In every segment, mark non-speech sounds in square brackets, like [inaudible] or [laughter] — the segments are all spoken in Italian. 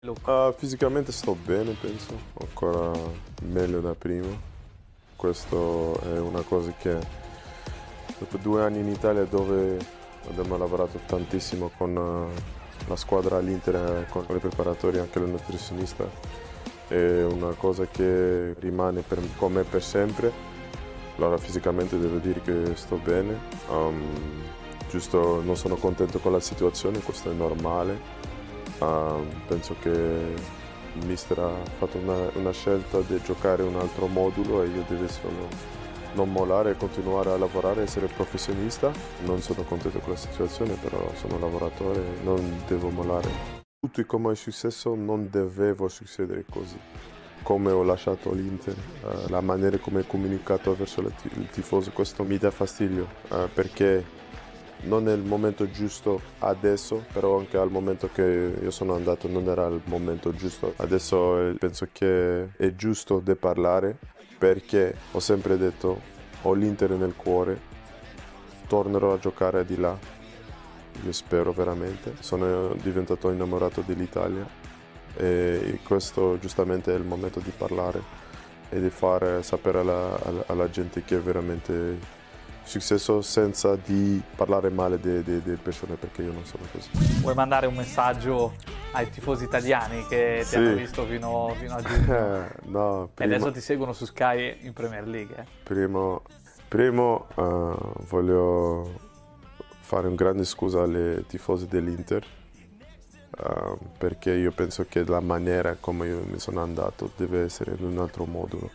Uh, fisicamente sto bene, penso, ancora meglio da prima. Questo è una cosa che dopo due anni in Italia dove abbiamo lavorato tantissimo con uh, la squadra all'Inter, con i preparatori, anche il nutrizionista, è una cosa che rimane per, con me per sempre. Allora fisicamente devo dire che sto bene, um, giusto non sono contento con la situazione, questo è normale Uh, penso che il mister ha fatto una, una, scelta di giocare un altro modulo e io devo solo non mollare, continuare a lavorare, essere professionista. Non sono contento con la situazione, però sono lavoratore e non devo mollare. Tutto come è successo non doveva succedere così. Come ho lasciato l'Inter, uh, la maniera come ho comunicato verso il tifoso, questo mi dà fastidio uh, perché non è il momento giusto adesso, però anche al momento che io sono andato non era il momento giusto. Adesso penso che è giusto di parlare perché ho sempre detto ho l'Inter nel cuore, tornerò a giocare di là, io spero veramente. Sono diventato innamorato dell'Italia e questo giustamente è il momento di parlare e di fare sapere alla, alla, alla gente che veramente successo senza di parlare male delle persone perché io non sono così. Vuoi mandare un messaggio ai tifosi italiani che ti sì. hanno visto fino, fino a giugno? [laughs] no, prima... E adesso ti seguono su Sky in Premier League. Eh? Primo, primo uh, voglio fare un grande scusa alle tifosi dell'Inter uh, perché io penso che la maniera come io mi sono andato deve essere in un altro modo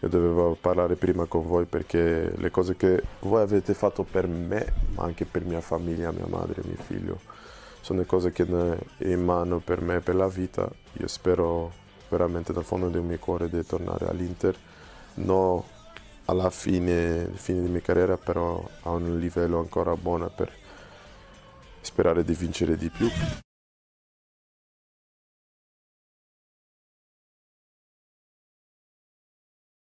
io dovevo parlare prima con voi perché le cose che voi avete fatto per me, ma anche per mia famiglia, mia madre, mio figlio, sono le cose che è in mano per me, per la vita. Io spero veramente dal fondo del mio cuore di tornare all'Inter, non alla fine, fine della mia carriera, però a un livello ancora buono per sperare di vincere di più.